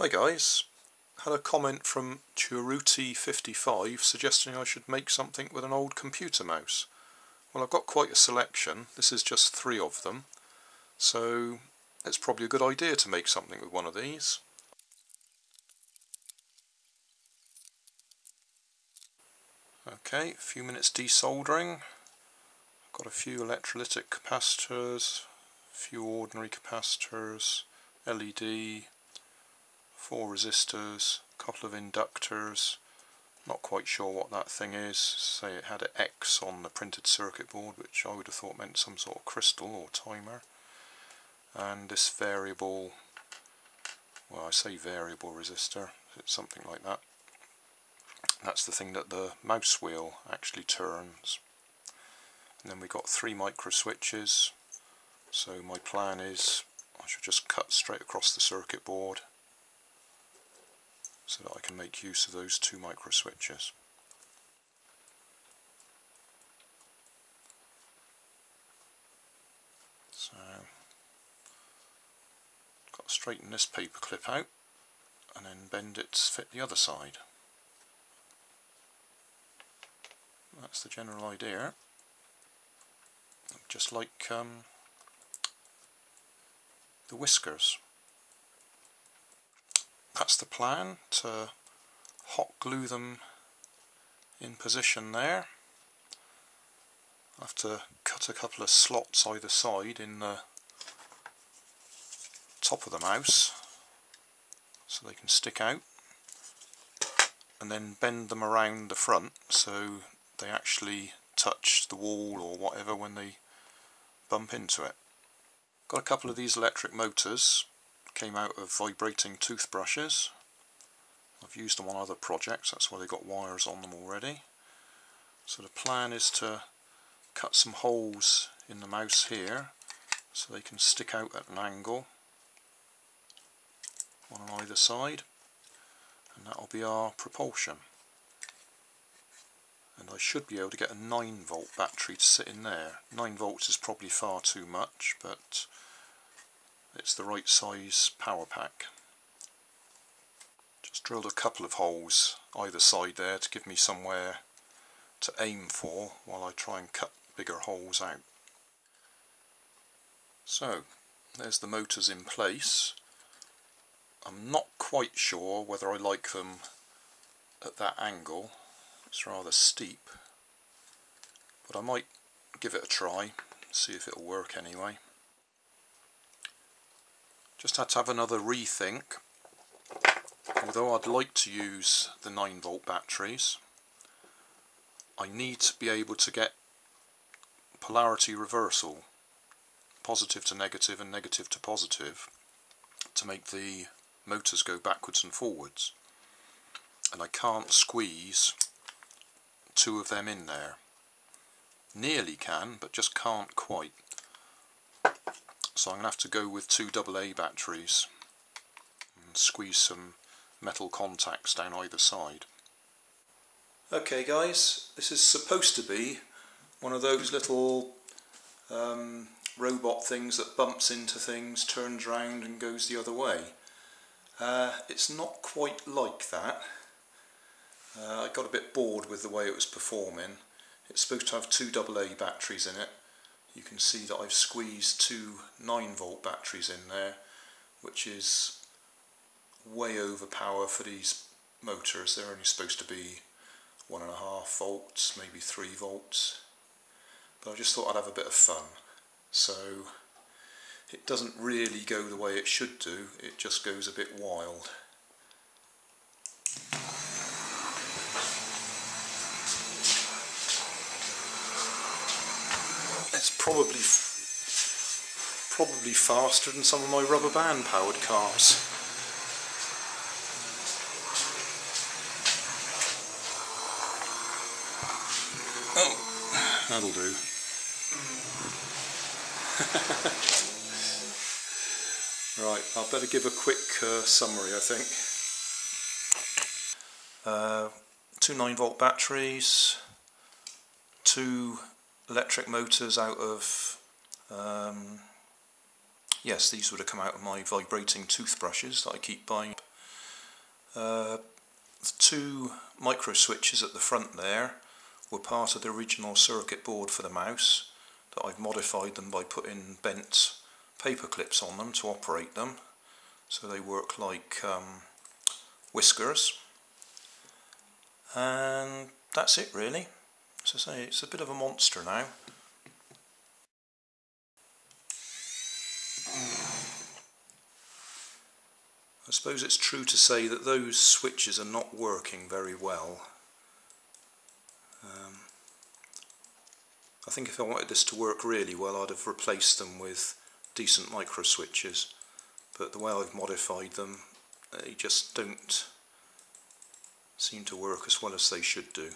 Hi guys, had a comment from teuruti55 suggesting I should make something with an old computer mouse. Well I've got quite a selection, this is just three of them, so it's probably a good idea to make something with one of these. Okay, a few minutes desoldering, got a few electrolytic capacitors, a few ordinary capacitors, LED, four resistors, a couple of inductors, not quite sure what that thing is, say it had an X on the printed circuit board which I would have thought meant some sort of crystal or timer. And this variable, well I say variable resistor, it's something like that. That's the thing that the mouse wheel actually turns. And then we've got three micro switches. So my plan is I should just cut straight across the circuit board so that I can make use of those two micro switches. So, got to straighten this paper clip out and then bend it to fit the other side. That's the general idea. Just like um, the whiskers that's the plan to hot glue them in position there. I have to cut a couple of slots either side in the top of the mouse so they can stick out and then bend them around the front so they actually touch the wall or whatever when they bump into it. Got a couple of these electric motors came out of vibrating toothbrushes. I've used them on other projects, that's why they've got wires on them already. So the plan is to cut some holes in the mouse here so they can stick out at an angle one on either side and that'll be our propulsion and I should be able to get a 9 volt battery to sit in there 9 volts is probably far too much but it's the right size power pack. Just drilled a couple of holes either side there to give me somewhere to aim for while I try and cut bigger holes out. So there's the motors in place. I'm not quite sure whether I like them at that angle. It's rather steep. But I might give it a try, see if it'll work anyway. Just had to have another rethink. Although I'd like to use the 9 volt batteries, I need to be able to get polarity reversal, positive to negative and negative to positive, to make the motors go backwards and forwards. And I can't squeeze two of them in there. Nearly can, but just can't quite. So I'm going to have to go with two AA batteries and squeeze some metal contacts down either side. Okay guys, this is supposed to be one of those little um, robot things that bumps into things, turns round and goes the other way. Uh, it's not quite like that. Uh, I got a bit bored with the way it was performing. It's supposed to have two AA batteries in it you can see that I've squeezed two 9 volt batteries in there which is way over power for these motors. They're only supposed to be one and a half volts maybe three volts. But I just thought I'd have a bit of fun. So it doesn't really go the way it should do. It just goes a bit wild probably probably faster than some of my rubber band powered cars. Oh, that'll do. right, I'll better give a quick uh, summary I think. Uh, two 9 volt batteries, two electric motors out of um, yes these would have come out of my vibrating toothbrushes that I keep buying. Uh, the two micro switches at the front there were part of the original circuit board for the mouse that I've modified them by putting bent paper clips on them to operate them. So they work like um, whiskers. And that's it really as I say it's a bit of a monster now. I suppose it's true to say that those switches are not working very well. Um, I think if I wanted this to work really well I'd have replaced them with decent micro switches. But the way I've modified them they just don't seem to work as well as they should do.